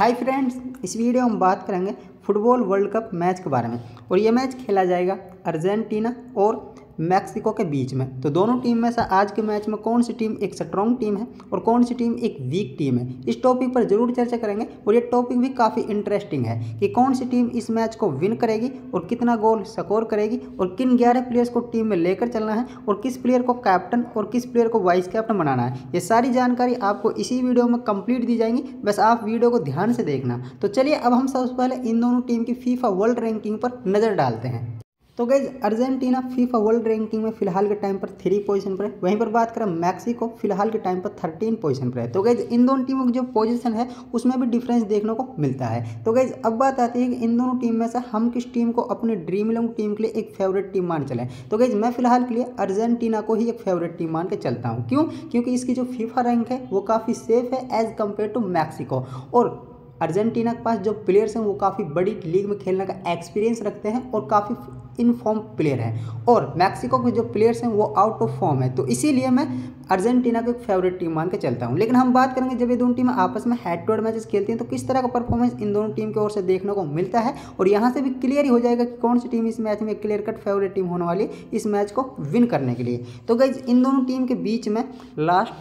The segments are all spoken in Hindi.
हाय फ्रेंड्स, इस वीडियो में बात करेंगे फुटबॉल वर्ल्ड कप मैच के बारे में। और ये मैच खेला जाएगा अर्जेंटीना और मैक्सिको के बीच में। तो दोनों टीम में से आज के मैच में कौन सी टीम एक स्ट्रॉन्ग टीम है और कौन सी टीम एक वीक टीम है? इस टॉपिक पर ज़रूर चर्चा करेंगे और ये टॉपिक भी काफ़ी इंटरेस्टिंग है कि कौन सी टीम इस मैच को विन करेगी और कितना गोल स्कोर करेगी और किन ग्यारह प्लेयर्स को टीम में लेकर चलना है और किस प्लेयर को कैप्टन और किस प्लेयर को वाइस कैप्टन बनाना है। ये सारी जानकारी आपको इसी वीडियो में कंप्लीट दी जाएँगी। बस आप वीडियो को ध्यान से देखना। तो चलिए अब हम सबसे पहले इन दोनों टीम की फीफा वर्ल्ड रैंकिंग पर नज़र डालते हैं। तो गैज अर्जेंटीना फीफा वर्ल्ड रैंकिंग में फ़िलहाल के टाइम पर थ्री पोजीशन पर है। वहीं पर बात करें मैक्सिको, फ़िलहाल के टाइम पर थर्टीन पोजीशन पर है। तो गैज इन दोनों टीमों की जो पोजीशन है, उसमें भी डिफरेंस देखने को मिलता है। तो गैज अब बात आती है कि इन दोनों टीम में से हम किस टीम को अपनी ड्रीम इलेवन टीम के लिए एक फेवरेट टीम मान चले तो गैज मैं फ़िलहाल के लिए अर्जेंटीना को ही एक फेवरेट टीम मान के चलता हूँ। क्यों? क्योंकि इसकी जो फीफा रैंक है, वो काफ़ी सेफ़ है एज कंपेयर टू मैक्सिको। और अर्जेंटीना के पास जो प्लेयर्स हैं, वो काफ़ी बड़ी लीग में खेलने का एक्सपीरियंस रखते हैं और काफ़ी इन फॉर्म प्लेयर हैं। और मैक्सिको के जो प्लेयर्स हैं, वो आउट ऑफ़ फॉर्म है। तो इसीलिए मैं अर्जेंटीना को एक फेवरेट टीम मान के चलता हूँ। लेकिन हम बात करेंगे, जब ये दोनों टीमें आपस में हेड टू हेड मैचेस खेलती हैं तो किस तरह का परफॉर्मेंस इन दोनों टीम की ओर से देखने को मिलता है? और यहाँ से भी क्लियर ही हो जाएगा कि कौन सी टीम इस मैच में क्लियर कट फेवरेट टीम होने वाली इस मैच को विन करने के लिए। तो गई इन दोनों टीम के बीच में लास्ट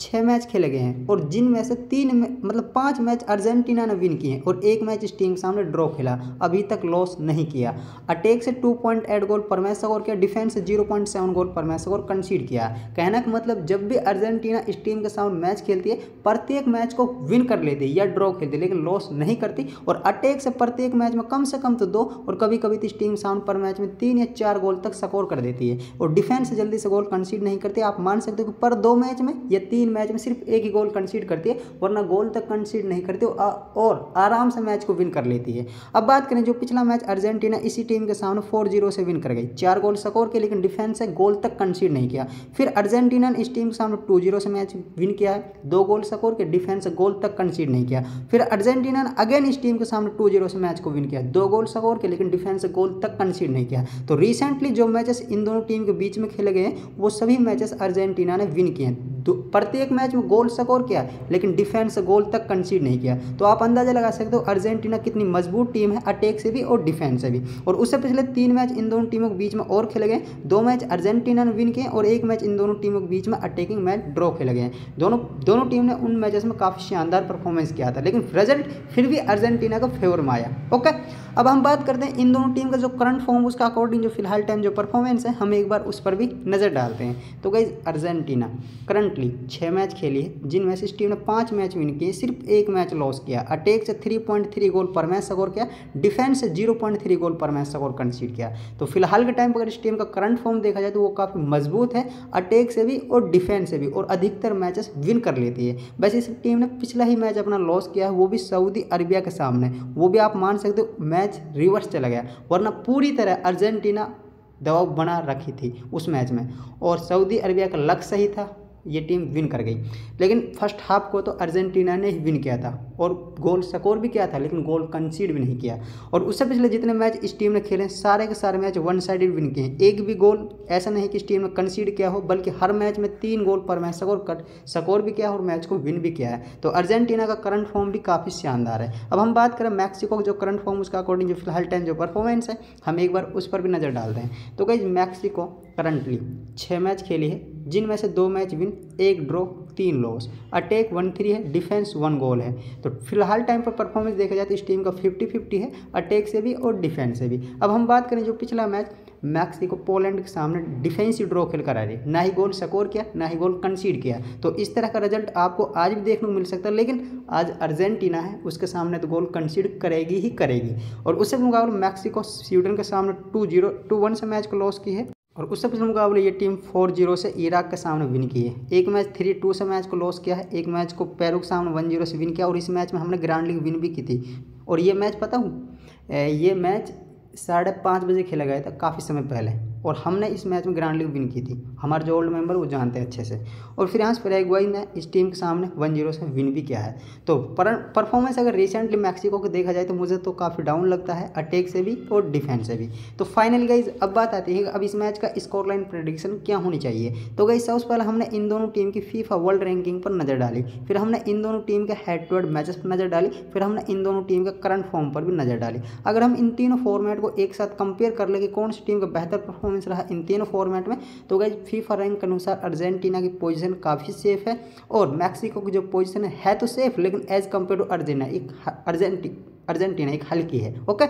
छः मैच खेले गए हैं और जिनमें से तीन मतलब पाँच मैच अर्जेंटीना ने विन किए हैं और एक मैच इस टीम के सामने ड्रॉ खेला, अभी तक लॉस नहीं किया। अटैक से टू पॉइंट एट गोल पर मैच स्कोर किया, डिफेंस से ज़ीरो पॉइंट सेवन गोल पर मैच स्कोर कंसीड किया। कहना का मतलब जब भी अर्जेंटीना इस टीम के सामने मैच खेलती है, प्रत्येक मैच को विन कर लेती या ड्रॉ खेलती लेकिन लॉस नहीं करती। और अटैक से प्रत्येक मैच में कम से कम तो दो, और कभी कभी तो इस टीम सामने पर मैच में तीन या चार गोल तक स्कोर कर देती है। और डिफेंस जल्दी से गोल कंसीड नहीं करती, आप मान सकते हो कि पर दो मैच में या तीन तीन मैच में सिर्फ़ एक ही गोल कंसीड करती है, वरना गोल तक कंसीड नहीं करती और आराम से मैच को विन कर लेती है। अब बात करें जो पिछला मैच अर्जेंटीना इसी टीम के सामने फोर ज़ीरो से विन कर गई। चार गोल स्कोर के लेकिन डिफेंस से गोल तक कंसीड नहीं किया। फिर अर्जेंटीना ने इस टीम के सामने टू ज़ीरो से मैच विन किया है, दो गोल स्कोर के डिफेंस से गोल तक कंसीड नहीं किया। फिर अर्जेंटीना ने अगेन इस टीम के सामने टू ज़ीरो से मैच को विन किया, दो गोल स्कोर के लेकिन डिफेंस से गोल तक कंसीड नहीं किया। तो रिसेंटली जो मैचेस इन दोनों टीम के बीच में खेले गए वो सभी मैचेस अर्जेंटीना ने विन किए हैं। प्रत्येक मैच में गोल स्कोर किया, लेकिन डिफेंस गोल तक कंसीड नहीं किया। तो आप अंदाज़ा लगा सकते हो अर्जेंटीना कितनी मज़बूत टीम है अटैक से भी और डिफेंस से भी। और उससे पिछले तीन मैच इन दोनों टीमों के बीच में और खेले गए। दो मैच अर्जेंटीना ने विन किए और एक मैच इन दोनों टीमों के बीच में अटैकिंग मैच ड्रॉ खेले गए। दोनों दोनों टीम ने उन मैचेस में काफ़ी शानदार परफॉर्मेंस किया था, लेकिन रिज़ल्ट फिर भी अर्जेंटीना का फेवर में आया। ओके अब हम बात करते हैं इन दोनों टीम का जो करंट फॉर्म उसका अकॉर्डिंग जो फ़िलहाल टाइम जो परफॉर्मेंस है, हम एक बार उस पर भी नज़र डालते हैं। तो गई अर्जेंटीना करंटली छः मैच खेली है, जिनमें से इस टीम ने पाँच मैच विन किए, सिर्फ़ एक मैच लॉस किया। अटैक से थ्री पॉइंट थ्री गोल पर मैच स्कोर किया डिफेंस से ज़ीरो पॉइंट थ्री गोल पर मैच स्कोर कंसीड किया। तो फ़िलहाल के टाइम पर अगर इस टीम का करंट फॉर्म देखा जाए तो वो काफ़ी मज़बूत है अटैक से भी और डिफेंस से भी, और अधिकतर मैचेस विन कर लेती है। वैसे इस टीम ने पिछला ही मैच अपना लॉस किया है, वो भी सऊदी अरबिया के सामने। वो भी आप मान सकते हो मैच रिवर्स चला गया, वरना पूरी तरह अर्जेंटीना दबाव बना रखी थी उस मैच में। और सऊदी अरबिया का लक्ष्य सही था? ये टीम विन कर गई। लेकिन फ़र्स्ट हाफ़ को तो अर्जेंटीना ने ही विन किया था और गोल स्कोर भी किया था, लेकिन गोल कंसीड भी नहीं किया। और उससे पिछले जितने मैच इस टीम ने खेले सारे के सारे मैच वन साइडेड विन किए हैं। एक भी गोल ऐसा नहीं कि इस टीम ने कंसीड किया हो, बल्कि हर मैच में तीन गोल पर मैच स्कोर कर स्कोर भी किया और मैच को विन भी किया है। तो अर्जेंटीना का करंट फॉर्म भी काफ़ी शानदार है। अब हम बात करें मैक्सिको का, जो करंट फॉर्म उसका अकॉर्डिंग जो फ़िलहाल टाइम जो परफॉर्मेंस है, हम एक बार उस पर भी नज़र डाल दें तो कहीं मैक्सिको करंटली छः मैच खेली है, जिनमें से दो मैच विन, एक ड्रॉ, तीन लॉस। अटैक वन थ्री है, डिफेंस वन गोल है। तो फ़िलहाल टाइम पर परफॉर्मेंस देखा जाए तो इस टीम का फिफ्टी फिफ्टी है, अटैक से भी और डिफेंस से भी। अब हम बात करें जो पिछला मैच, मैक्सिको पोलैंड के सामने डिफेंसिव ड्रॉ खेल कर आ रही ना ही गोल स्कोर किया, ना ही गोल कंसीड किया। तो इस तरह का रिज़ल्ट आपको आज भी देखने को मिल सकता है, लेकिन आज अर्जेंटीना है, उसके सामने तो गोल कंसीड करेगी ही करेगी। और उससे मुकाबले मैक्सिको स्वीडन के सामने टू ज़ीरो, टू वन से मैच को लॉस की है। और उस सबसे मुकाबले ये टीम फोर ज़ीरो से इराक के सामने विन की है। एक मैच थ्री टू से मैच को लॉस किया है, एक मैच को पैरू के सामने वन ज़ीरो से विन किया और इस मैच में हमने ग्रांड लीग विन भी की थी। और ये मैच पता हूँ ये मैच साढ़े पाँच बजे खेला गया था, काफ़ी समय पहले। और हमने इस मैच में ग्रांड लीग विन की थी। हमारे जो ओल्ड मेंबर वो जानते हैं अच्छे से। और फिर यहाँ पैराग्वाई ने इस टीम के सामने वन ज़ीरो से विन भी किया है। तो परफॉर्मेंस अगर रिसेंटली मैक्सिको को देखा जाए तो मुझे तो काफ़ी डाउन लगता है अटैक से भी और डिफेंस से भी। तो फाइनल गाइज़ अब बात आती है अब इस मैच का स्कोर लाइन प्रडिक्शन क्या होनी चाहिए। तो गई सबसे पहले हमने इन दोनों टीम की फीफा वर्ल्ड रैंकिंग पर नज़र डाली। फिर हमने इन दोनों टीम के हेड टू हेड मैचेस पर नज़र डाली। फिर हमने इन दोनों टीम के करंट फॉर्म पर भी नज़र डाली। अगर हम इन तीनों फॉर्मेट को एक साथ कंपेयर कर ले कि कौन सी टीम का बेहतर परफॉर्मेंस रहा इन तीनों फॉर्मेट में। तो गई फीफा रैंक के अनुसार अर्जेंटीना की पोजिशन काफ़ी सेफ़ है और मैक्सिको की जो पोजिशन है, है तो सेफ़ लेकिन एज कंपेयर टू अर्जेंटीना एक अर्जेंटी अर्जेंटीना एक हल्की है ओके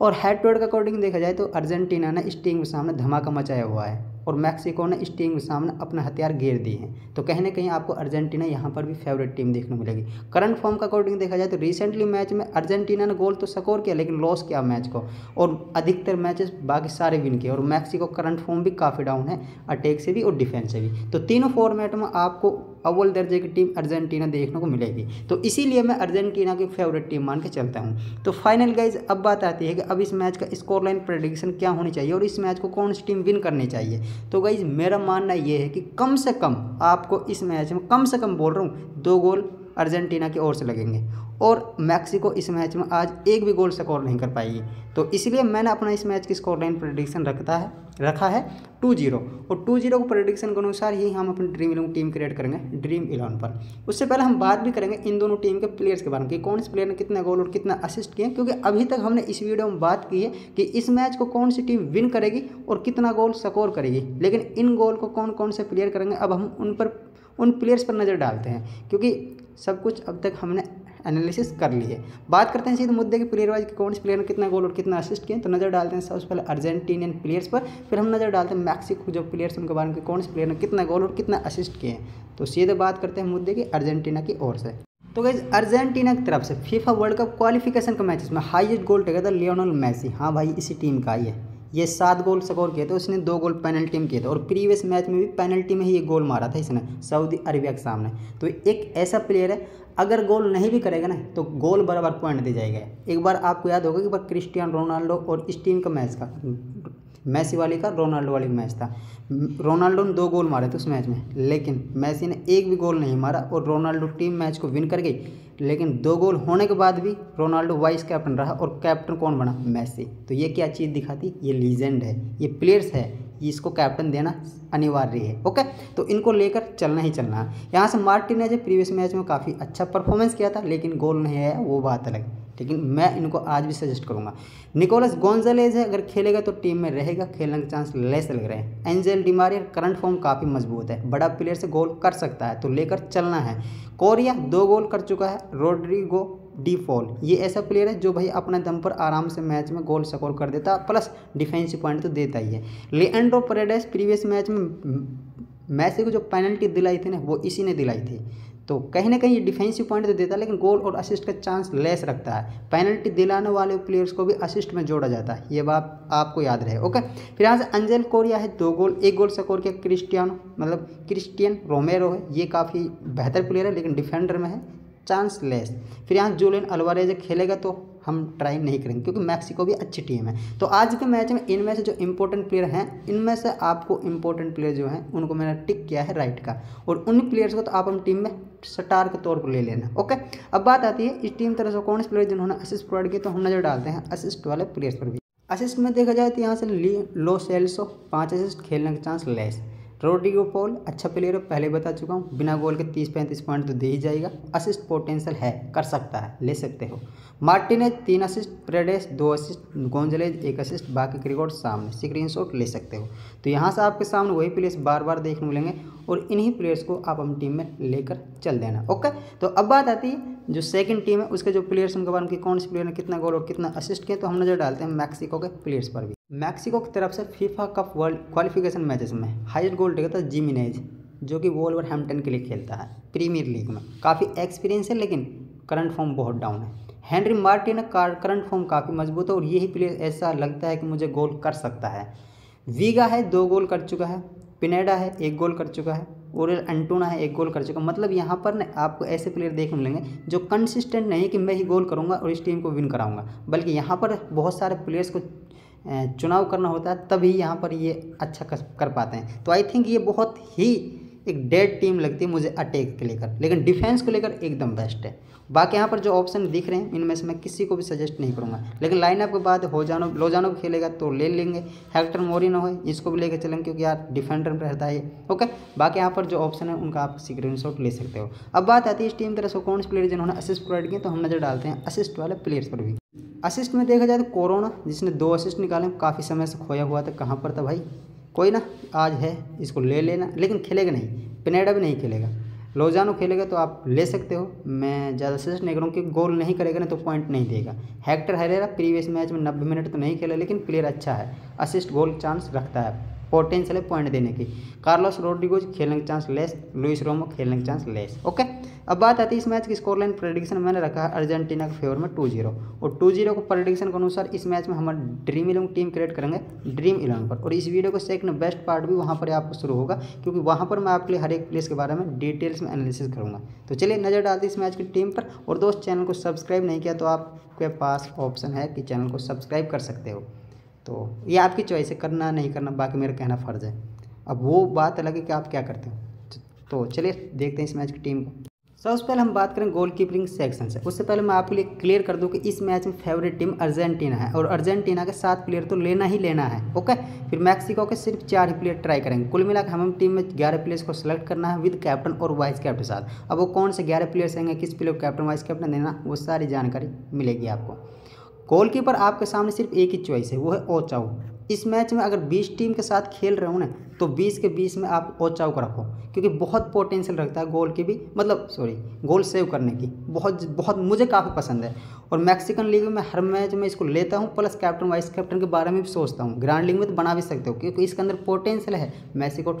और हेड टू हेड के अकॉर्डिंग देखा जाए तो अर्जेंटीना ने इस टीम के सामने धमाका मचाया हुआ है और मैक्सिको ने इस टीम के सामने अपना हथियार घेर दिए हैं। तो कहीं ना कहीं आपको अर्जेंटीना यहाँ पर भी फेवरेट टीम देखने मिलेगी। करंट फॉर्म का अकॉर्डिंग देखा जाए तो रिसेंटली मैच में अर्जेंटीना ने गोल तो स्कोर किया, लेकिन लॉस किया मैच को और अधिकतर मैचेस बाकी सारे विन किए और मैक्सिको करंट फॉर्म भी काफ़ी डाउन है, अटैक से भी और डिफेंस से भी। तो तीनों फॉर्मेट में आपको अव्वल दर्जे की टीम अर्जेंटीना देखने को मिलेगी। तो इसीलिए मैं अर्जेंटीना की फेवरेट टीम मान के चलता हूँ। तो फाइनल गाइज़ अब बात आती है कि अब इस मैच का स्कोर लाइन प्रडिक्शन क्या होनी चाहिए और इस मैच को कौन सी टीम विन करनी चाहिए। तो गाइज़ मेरा मानना ये है कि कम से कम आपको इस मैच में कम से कम बोल रहा हूँ, दो गोल अर्जेंटीना की ओर से लगेंगे। और मैक्सिको इस मैच में आज एक भी गोल स्कोर नहीं कर पाएगी। तो इसलिए मैंने अपना इस मैच की स्कोर लाइन प्रडिक्शन रखता है, रखा है टू ज़ीरो और टू ज़ीरो को प्रडिक्शन के अनुसार ही हम अपनी ड्रीम इलेवन टीम क्रिएट करेंगे ड्रीम इलेवन पर। उससे पहले हम बात भी करेंगे इन दोनों टीम के प्लेयर्स के बारे में कि कौन से प्लेयर ने कितना गोल और कितना असिस्ट किए, क्योंकि अभी तक हमने इस वीडियो में बात की है कि इस मैच को कौन सी टीम विन करेगी और कितना गोल स्कोर करेगी। लेकिन इन गोल को कौन कौन से प्लेयर करेंगे, अब हम उन पर उन प्लेयर्स पर नज़र डालते हैं, क्योंकि सब कुछ अब तक हमने एनालिसिस कर ली है। बात करते हैं सीधे मुद्दे के प्लेयर वाइज कौन से प्लेयर ने कितना गोल और कितना असिस्ट किए तो नज़र डालते हैं सबसे पहले अर्जेंटीनियन प्लेयर्स पर, फिर हम नज़र डालते हैं मैक्सिको जो प्लेयर्स उनके बारे में कौन से प्लेयर ने कितना गोल और कितना असिस्ट किए तो सीधे बात करते हैं मुद्दे की अर्जेंटीना की ओर से। तो गई अर्जेंटीना की तरफ़ से फीफा वर्ल्ड कप क्वालिफिकेशन का मैच में हाईएस्ट गोल टेगा था लियोनल मैसी हाँ भाई, इसी टीम का ही है। ये सात गोल स्कोर किए थे, उसने दो गोल पेनल्टी में किए थे और प्रीवियस मैच में भी पेनल्टी में ही ये गोल मारा था इसने सऊदी अरबिया के सामने। तो एक ऐसा प्लेयर है, अगर गोल नहीं भी करेगा ना तो गोल बराबर पॉइंट दे जाएगा। एक बार आपको याद होगा कि बार क्रिस्टियन रोनाल्डो और इस टीम का मैच का मैसी वाली का रोनाल्डो वाली मैच था। रोनाल्डो ने दो गोल मारे थे उस मैच में, लेकिन मैसी ने एक भी गोल नहीं मारा और रोनाल्डो टीम मैच को विन कर गई। लेकिन दो गोल होने के बाद भी रोनाल्डो वाइस कैप्टन रहा और कैप्टन कौन बना? मैसी तो ये क्या चीज़ दिखाती? ये लीजेंड है। ये प्लेयर्स है। इसको कैप्टन देना अनिवार्य है। ओके? तो इनको लेकर चलना ही चलना। है यहाँ से मार्टिनेज प्रीवियस मैच में काफ़ी अच्छा परफॉर्मेंस किया था, लेकिन गोल नहीं आया। वो बात अलग। लेकिन मैं इनको आज भी सजेस्ट करूँगा। निकोलस गोन्जलेज है, अगर खेलेगा तो टीम में रहेगा, खेलने का चांस लेस लग रहे हैं। एंजेल डिमारियर करंट फॉर्म काफ़ी मज़बूत है। बड़ा प्लेयर से गोल कर सकता है तो लेकर चलना है। कोरिया दो गोल कर चुका है रोड्रिगो डी फॉल ये ऐसा प्लेयर है जो भाई अपने दम पर आराम से मैच में गोल स्कोर कर देता प्लस डिफेंसिव पॉइंट तो देता ही है। लिएंड्रो परेडेस प्रीवियस मैच में मैसी को जो पेनल्टी दिलाई थी ना, वो इसी ने दिलाई थी। तो कहीं ना कहीं ये डिफेंसिव पॉइंट तो देता है, लेकिन गोल और असिस्ट का चांस लेस रखता है। पेनल्टी दिलाने वाले प्लेयर्स को भी असिस्ट में जोड़ा जाता है। ये बात आपको याद रहे ओके फिर यहाँ से अंजल कोरिया है, दो गोल एक गोल स्कोर किया क्रिस्टियानो मतलब क्रिस्टियन रोमेरो है। ये काफ़ी बेहतर प्लेयर है, लेकिन डिफेंडर में है। चांस लेस फिर यहाँ जूलियन अलवारेज खेलेगा तो हम ट्राई नहीं करेंगे, क्योंकि मैक्सिको भी अच्छी टीम है। तो आज के मैच में इनमें से जो इंपॉर्टेंट प्लेयर हैं, इनमें से आपको इंपॉर्टेंट प्लेयर जो हैं, उनको मैंने टिक किया है राइट का। और उन प्लेयर्स को तो आप हम टीम में स्टार के तौर पर ले लेना ओके अब बात आती है, इस टीम तरह से कौन से प्लेयर जिन्होंने असिस्ट प्रोवाइड किए तो हम नज़र डालते हैं असिस्ट वाले प्लेयर्स पर भी। असिस्ट में देखा जाए तो यहाँ से लो सेल्सो पाँच असिस्ट खेलने का चांस लेस रोड्रिगो पॉल अच्छा प्लेयर है, पहले बता चुका हूँ। बिना गोल के तीस पैंतीस पॉइंट तो दे ही जाएगा। असिस्ट पोटेंशियल है, कर सकता है, ले सकते हो। मार्टिनेज तीन असिस्ट प्रेडेस दो असिस्ट गोंजलेज एक असिस्ट बाकी के रिकॉर्ड सामने स्क्रीन ले सकते हो। तो यहाँ से आपके सामने वही प्लेयर्स बार बार देखने मिलेंगे और इन्हीं प्लेयर्स को आप अपनी टीम में लेकर चल देना ओके तो अब बात आती है जो सेकंड टीम है, उसके जो प्लेयर्स उनके बारे में कौन से प्लेयर ने कितना गोल और कितना असिस्ट किया तो हम नज़र डालते हैं मैक्सिको के प्लेयर्स पर भी। मैक्सिको की तरफ़ से FIFA cup world qualification matches में हाइस्ट गोल टेगा था जिमिनेज, जो कि वोल्वर हैम्पटन के लिए खेलता है, प्रीमियर लीग में। काफ़ी एक्सपीरियंस है, लेकिन करंट फॉर्म बहुत डाउन है। हेनरी मार्टिन का करंट फॉर्म काफ़ी मज़बूत है और यही प्लेयर ऐसा लगता है कि मुझे गोल कर सकता है। वीगा है, दो गोल कर चुका है। पिनेडा है, एक गोल कर चुका है। ओरल एंटोना है, एक गोल कर चुका मतलब यहाँ पर ना, आपको ऐसे प्लेयर देखने मिलेंगे जो कंसिस्टेंट नहीं कि मैं ही गोल करूँगा और इस टीम को विन कराऊँगा। बल्कि यहाँ पर बहुत सारे प्लेयर्स को चुनाव करना होता है, तभी यहाँ पर ये अच्छा कर पाते हैं। तो आई थिंक ये बहुत ही एक डेड टीम लगती है मुझे अटैक के लेकर। लेकिन डिफेंस को लेकर एकदम बेस्ट है। बाकी यहाँ पर जो ऑप्शन दिख रहे हैं, इनमें से मैं किसी को भी सजेस्ट नहीं करूँगा। लेकिन लाइनअप के बाद हो जानो लो जानो खेलेगा तो ले लेंगे। हेक्टर मोरिनो है, इसको भी लेकर चलेंगे क्योंकि यार डिफेंडर में रहता है ओके बाकी यहाँ पर जो ऑप्शन है, उनका आप स्क्रीन ले सकते हो। अब बात आती है इस टीम तरह से कौन से प्लेयर जिन्होंने असिस्ट प्रोवाइड किए तो हम नज़र डालते हैं असिस्ट वाले प्लेयर्स पर भी। असिस्ट में देखा जाए तो कोरोना, जिसने दो असिस्ट निकाले, काफ़ी समय से खोया हुआ था। कहाँ पर था भाई? कोई ना, आज है, इसको ले लेना। लेकिन खेलेगा नहीं, पिनेडा भी नहीं खेलेगा। लोजानो खेलेगा तो आप ले सकते हो। मैं ज़्यादा सजेस्ट नहीं करूँ क्योंकि गोल नहीं करेगा ना तो पॉइंट नहीं देगा। हेक्टर हरेरा प्रीवियस मैच में नब्बे मिनट तो नहीं खेला, लेकिन प्लेयर अच्छा है। असिस्ट गोल चांस रखता है। पोटेंशियल है पॉइंट देने की। कार्लोस रोड्रिगोज खेलने का चांस लेस लुइस रोमो खेलने का चांस लेस ओके अब बात आती है इस मैच की स्कोर लाइन प्रेडिक्शन मैंने रखा है अर्जेंटीना के फेवर में टू ज़ीरो और टू ज़ीरो को प्रेडिक्शन के अनुसार इस मैच में हम ड्रीम इलेवन टीम क्रिएट करेंगे ड्रीम इलेवन पर। और इस वीडियो को सेकंड बेस्ट पार्ट भी वहाँ पर आपको शुरू होगा, क्योंकि वहाँ पर मैं आपके लिए हर एक प्लेस के बारे में डिटेल्स में एनालिसिस करूँगा। तो चलिए नज़र डालती इस मैच की टीम पर। और दोस्त चैनल को सब्सक्राइब नहीं किया तो आपके पास ऑप्शन है कि चैनल को सब्सक्राइब कर सकते हो। तो ये आपकी चॉइस है, करना, नहीं करना, बाकी मेरा कहना फ़र्ज़ है। अब वो बात अलग है कि आप क्या करते हो। तो चलिए देखते हैं इस मैच की टीम को। सबसे पहले हम बात करें गोल कीपिंग सेक्शन से। उससे पहले मैं आपके लिए क्लियर कर दूँ कि इस मैच में फेवरेट टीम अर्जेंटीना है। और अर्जेंटीना के सात प्लेयर तो लेना ही लेना है ओके फिर मैक्सिको के सिर्फ़ चार ही प्लेयर ट्राई करेंगे। कुल मिलाकर हम टीम में ग्यारह प्लेयर्स को सिलेक्ट करना है विद कैप्टन और वाइस कैप्टन साथ। अब वो कौन से ग्यारह प्लेयर्स रहेंगे, किस प्लेयर कैप्टन वाइस कैप्टन देना, वो सारी जानकारी मिलेगी आपको। गोलकीपर आपके सामने सिर्फ़ एक ही चॉइस है, वो है ओचाऊ इस मैच में अगर 20 टीम के साथ खेल रहे हो ना तो 20 के 20 में आप ओचाऊ को रखो, क्योंकि बहुत पोटेंशियल रखता है गोल की भी मतलब सॉरी गोल सेव करने की। बहुत बहुत मुझे काफ़ी पसंद है। और मैक्सिकन लीग में हर मैच में इसको लेता हूँ प्लस कैप्टन वाइस कैप्टन के बारे में भी सोचता हूँ। ग्रांड लीग में तो बना भी सकते हो, क्योंकि इसके अंदर पोटेंशियल है। मैसी को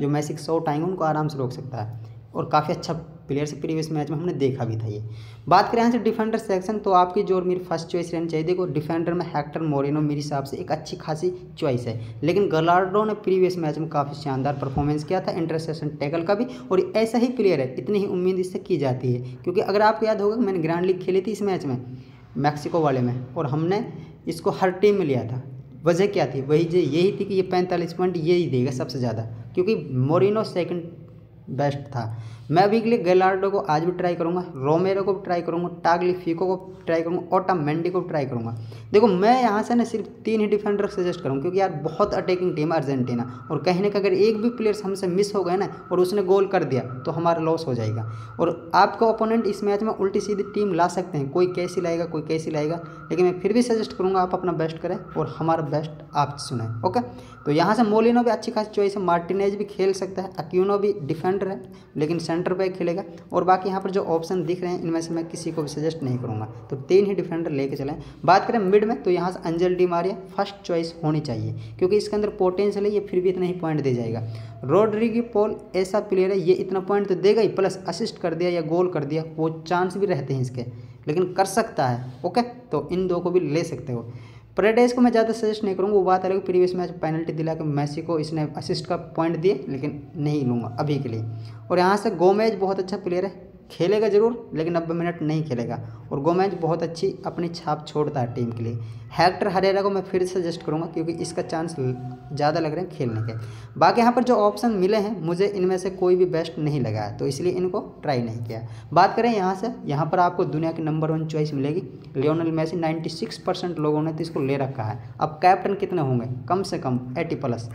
जो मैसी शॉट आएँगे उनको आराम से रोक सकता है। और काफ़ी अच्छा प्लेयर से प्रीवियस मैच में हमने देखा भी था ये। बात करें यहाँ से डिफेंडर सेक्शन तो आपकी जो मेरी फ़र्स्ट चॉइस रहनी चाहिए देखो डिफेंडर में हैक्टर मोरिनो मेरे हिसाब से एक अच्छी खासी चॉइस है। लेकिन गलार्डो ने प्रीवियस मैच में काफ़ी शानदार परफॉर्मेंस किया था इंटरसेशन टैकल का भी, और ऐसा ही प्लेयर है, इतनी ही उम्मीद इससे की जाती है। क्योंकि अगर आपको याद होगा, मैंने ग्रैंड लीग खेली थी इस मैच में मैक्सिको वाले में, और हमने इसको हर टीम में लिया था। वजह क्या थी? वही यही थी कि ये पैंतालीस पॉइंट यही देगा सबसे ज़्यादा, क्योंकि मोरिनो सेकंड बेस्ट था। मैं के लिए गैलार्डो को आज भी ट्राई करूँगा, रोमेरो को भी ट्राई करूँगा टागली फीको को ट्राई करूँगा ओटा मेंडी को भी ट्राई करूँगा। देखो, मैं यहाँ से ना सिर्फ़ तीन ही डिफेंडर सजेस्ट करूँगा, क्योंकि यार बहुत अटैकिंग टीम है अर्जेंटीना, और कहने कहीं अगर एक भी प्लेयर हमसे मिस हो गए ना, और उसने गोल कर दिया तो हमारा लॉस हो जाएगा। और आपका ओपोनेंट इस मैच में उल्टी सीधी टीम ला सकते हैं, कोई कैसी लाएगा, कोई कैसी लाएगा, लेकिन मैं फिर भी सजेस्ट करूँगा, आप अपना बेस्ट करें, और हमारा बेस्ट आप सुने ओके तो यहाँ से मोलिनो भी अच्छी खासी चॉइस है, मार्टिनेज भी खेल सकता है, अक्यूनो भी डिफेंडर है, लेकिन सेंटर बैक खेलेगा। और बाकी यहाँ पर जो ऑप्शन दिख रहे हैं, इनमें से मैं किसी को भी सजेस्ट नहीं करूँगा। तो तीन ही डिफेंडर लेके चलें। बात करें मिड में तो यहाँ से Angel Di Maria first choice होनी चाहिए। क्योंकि इसके अंदर पोटेंशियल है, ये फिर भी इतना ही पॉइंट दे जाएगा। रोड्रिगी पोल ऐसा प्लेयर है, ये इतना पॉइंट तो देगा ही प्लस असिस्ट कर दिया या गोल कर दिया, वो चांस भी रहते हैं इसके। लेकिन कर सकता है ओके तो इन दो को भी ले सकते हो। प्रेडेस को मैं ज़्यादा सजेस्ट नहीं करूँगा, वो बात अलग प्रीवियस मैच पेनल्टी दिला के मैसी को इसने असिस्ट का पॉइंट दिए, लेकिन नहीं लूँगा, अभी के लिए। और यहाँ से गोमेज बहुत अच्छा प्लेयर है खेलेगा ज़रूर, लेकिन नब्बे मिनट नहीं खेलेगा। और गोमेज बहुत अच्छी अपनी छाप छोड़ता है टीम के लिए। हैक्टर हरेरा को मैं फिर सजेस्ट करूँगा, क्योंकि इसका चांस ज़्यादा लग रहे हैं खेलने के। बाकी यहाँ पर जो ऑप्शन मिले हैं, मुझे इनमें से कोई भी बेस्ट नहीं लगा है तो इसलिए इनको ट्राई नहीं किया। बात करें यहाँ से, यहाँ पर आपको दुनिया की नंबर वन चॉइस मिलेगी। लियोनल मैसी नाइन्टी परसेंट लोगों ने तो इसको ले रखा है। अब कैप्टन कितने होंगे? कम से कम एटी प्लस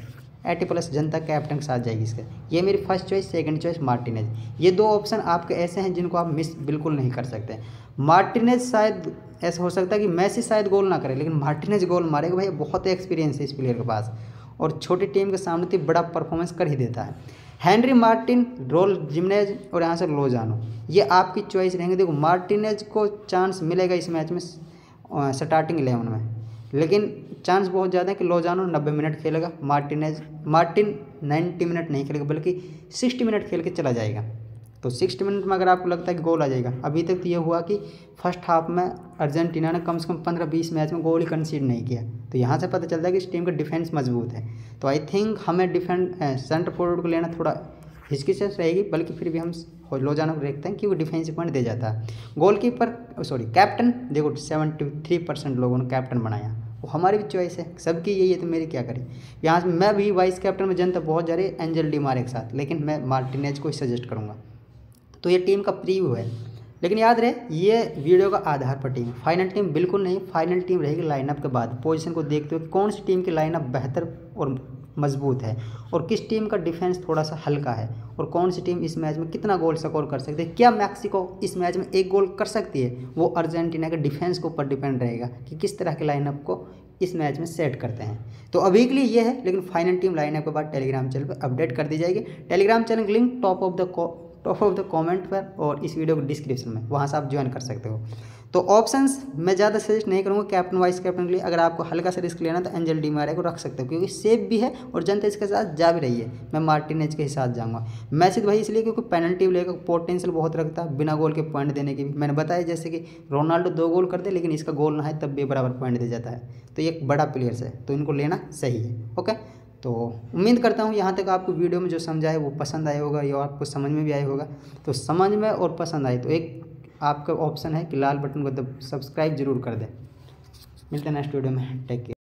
एटी प्लस जनता कैप्टन के साथ जाएगी इसका। ये मेरी first choice second choice Martinez ये दो ऑप्शन आपके ऐसे हैं जिनको आप मिस बिल्कुल नहीं कर सकते। मार्टिनेज शायद ऐसा हो सकता है कि मैसी शायद गोल ना करे, लेकिन मार्टिनेज गोल मारेगा। भाई, बहुत एक्सपीरियंस है इस प्लेयर के पास। और छोटी टीम के सामने तो बड़ा परफॉर्मेंस कर ही देता है। हैंनरी मार्टिन रोल जिमनेज और यहाँ से लो जानो ये आपकी चॉइस रहेंगे। देखो मार्टिनेज को चांस मिलेगा इस मैच में स्टार्टिंग इलेवन में। लेकिन चांस बहुत ज़्यादा है कि लोजानो नब्बे मिनट खेलेगा, मार्टिनेज, मार्टिन नाइन्टी मिनट नहीं खेलेगा, बल्कि सिक्सटी मिनट खेल के चला जाएगा। तो सिक्सटी मिनट में अगर आपको लगता है कि गोल आ जाएगा, अभी तक तो ये हुआ कि फ़र्स्ट हाफ़ में अर्जेंटीना ने कम से कम पंद्रह बीस मैच में गोल ही कंसीड नहीं किया। तो यहाँ से पता चलता है कि इस टीम का डिफेंस मज़बूत है। तो आई थिंक हमें डिफेंड सेंटर फॉरवर्ड को लेना थोड़ा हिचकिचाहट रहेगी, बल्कि फिर भी हम लोजाना को देखते हैं कि वो डिफेंसिव पॉइंट दे जाता है। गोलकीपर सॉरी कैप्टन देखो सेवेंटी थ्री परसेंट लोगों ने कैप्टन बनाया। वो हमारी भी चॉइस है, सबकी यही है तो मेरी क्या करें? यहाँ से मैं भी वाइस कैप्टन में जनता बहुत जा रही है एंजल डी मारे के साथ, लेकिन मैं मार्टिनेज को ही सजेस्ट करूँगा। तो ये टीम का प्रीव्यू है। लेकिन याद रहे, ये वीडियो का आधार पर टीम फाइनल टीम बिल्कुल नहीं फाइनल टीम रहेगी लाइनअप के बाद। पोजीशन को देखते हुए कौन सी टीम की लाइनअप बेहतर और मज़बूत है। और किस टीम का डिफेंस थोड़ा सा हल्का है? और कौन सी टीम इस मैच में कितना गोल स्कोर कर सकती है? क्या मैक्सिको इस मैच में एक गोल कर सकती है? वो अर्जेंटीना के डिफेंस के ऊपर डिपेंड रहेगा कि किस तरह के लाइनअप को इस मैच में सेट करते हैं। तो अभी के लिए ये है, लेकिन फाइनल टीम लाइनअप के बाद टेलीग्राम चैनल पर अपडेट कर दी जाएगी। Telegram channel link top of the top of the comment पर और इस वीडियो को डिस्क्रिप्शन में। वहाँ से आप ज्वाइन कर सकते हो। तो ऑप्शंस मैं ज़्यादा सजेस्ट नहीं करूँगा कैप्टन वाइस कैप्टन के लिए। अगर आपको हल्का सा रिस्क लेना तो एंजल डी मारे को रख सकते हो, क्योंकि सेफ़ भी है और जनता इसके साथ जा भी रही है। मैं मार्टिनेज के साथ जाऊँगा। मैसेज भाई इसलिए क्योंकि पेनल्टी लेकर पोटेंशियल बहुत रखता है, बिना गोल के पॉइंट देने की भी। मैंने बताया जैसे कि रोनाल्डो दो गोल कर दे, लेकिन इसका गोल ना है, तब भी बराबर पॉइंट दे जाता है। तो ये एक बड़ा प्लेयर्स है तो इनको लेना सही है ओके तो उम्मीद करता हूँ यहाँ तक आपको वीडियो में जो समझा है वो पसंद आया होगा, या आपको समझ में भी आया होगा। तो समझ में और पसंद आए तो एक आपका ऑप्शन है कि लाल बटन को सब्सक्राइब ज़रूर कर दें। मिलते हैं नेक्स्ट वीडियो में। Take care